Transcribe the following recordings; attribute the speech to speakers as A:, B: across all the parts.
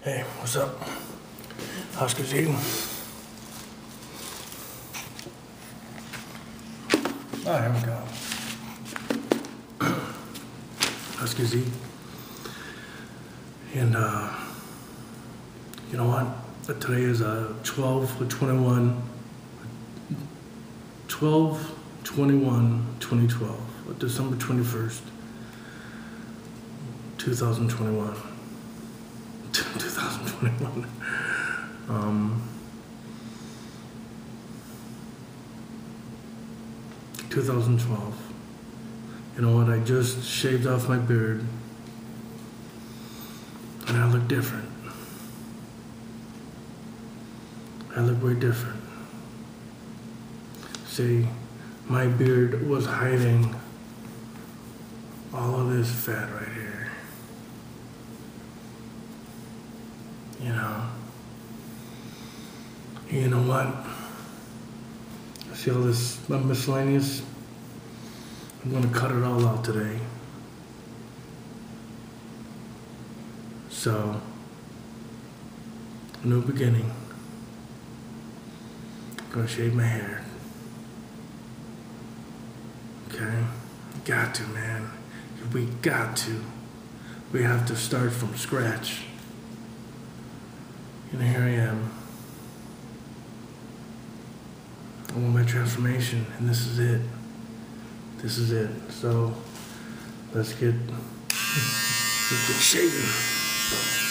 A: Hey, what's up? Oscar Zepeda. Oh, here we go. Oscar Zepeda. And, uh, you know what? Today is uh, 12 21, 12 21 2012, December 21st, 2021. 2021. Um, 2012. You know what? I just shaved off my beard and I look different. I look way different. See, my beard was hiding all of this fat right here. You know. You know what? See all this miscellaneous? I'm gonna cut it all out today. So, new beginning. I'm Gonna shave my hair. Okay? Got to, man. We got to. We have to start from scratch. And here I am. I want my transformation, and this is it. This is it. So let's get let's get shaving.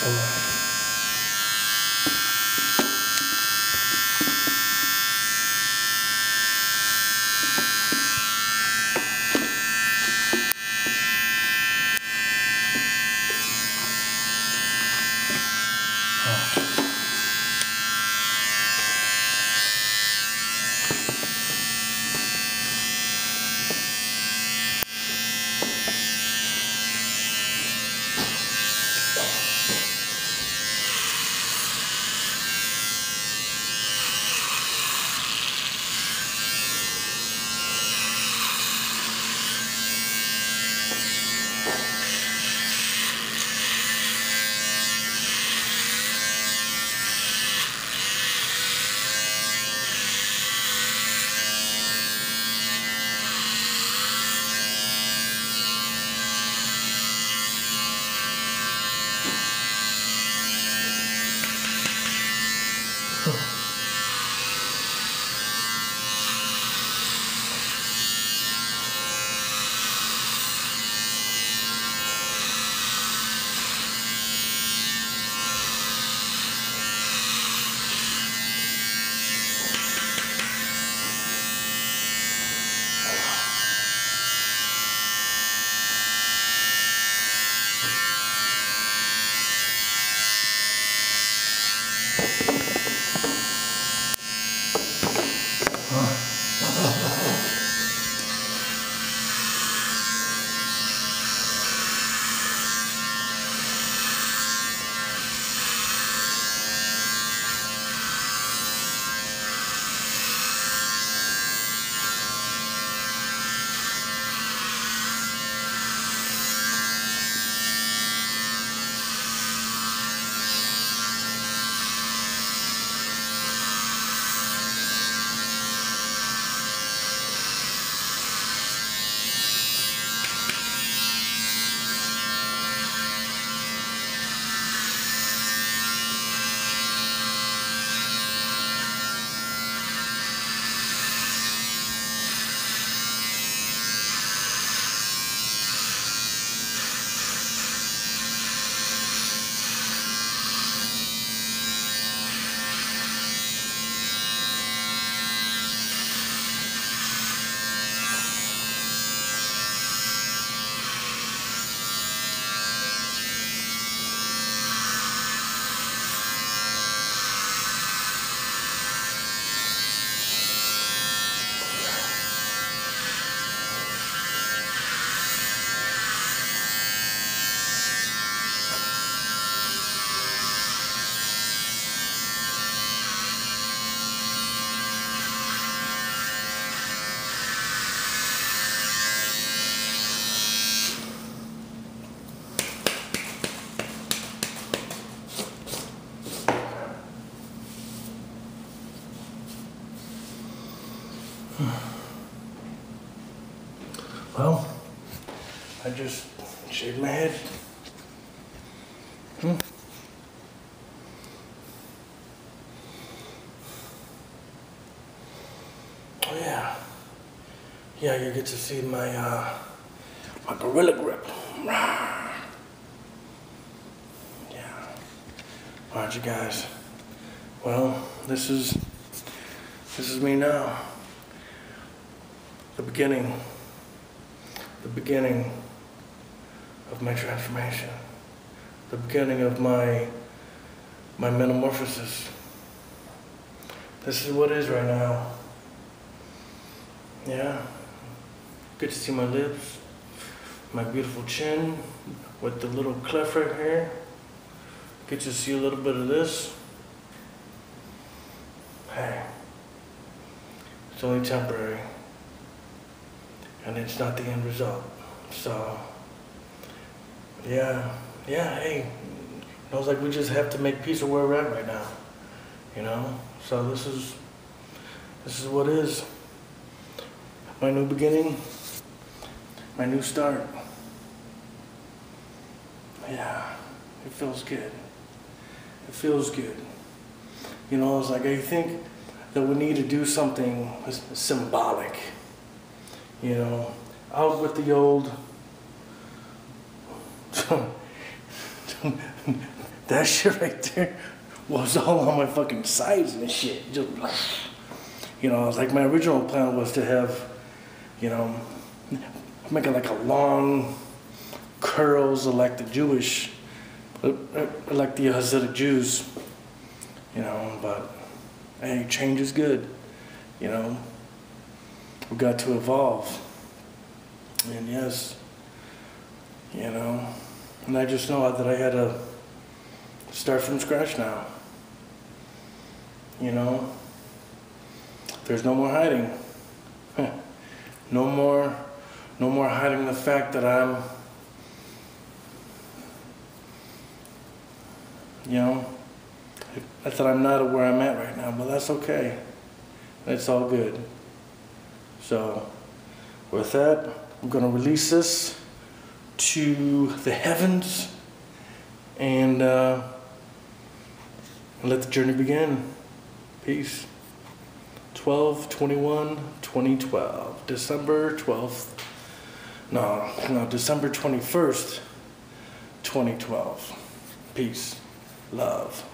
A: Shalom. Oh. Well, I just shaved my head. Hmm. Oh yeah. Yeah, you get to see my uh, my gorilla grip. Yeah. Alright you guys. Well, this is this is me now. The beginning. The beginning of my transformation. The beginning of my my metamorphosis. This is what is right now. Yeah. Good to see my lips, my beautiful chin with the little cleft right here. Get to see a little bit of this. Hey, it's only temporary. And it's not the end result. So, yeah, yeah, hey, it was like we just have to make peace of where we're at right now. You know? So this is, this is what is. My new beginning my new start. Yeah, it feels good. It feels good. You know, it's like I think that we need to do something symbolic. You know, out with the old. that shit right there was all on my fucking sides and shit. Just, you know, it's like my original plan was to have, you know, making like a long curls like the Jewish, uh, like the Hasidic Jews, you know, but hey, change is good, you know. We've got to evolve. And yes, you know, and I just know that I had to start from scratch now. You know, there's no more hiding. no more no more hiding the fact that I'm, you know, that I'm not where I'm at right now, but that's okay. It's all good. So, with that, I'm going to release this to the heavens and uh, let the journey begin. Peace. 12 21 2012, December 12th. No, no, December 21st, 2012. Peace, love.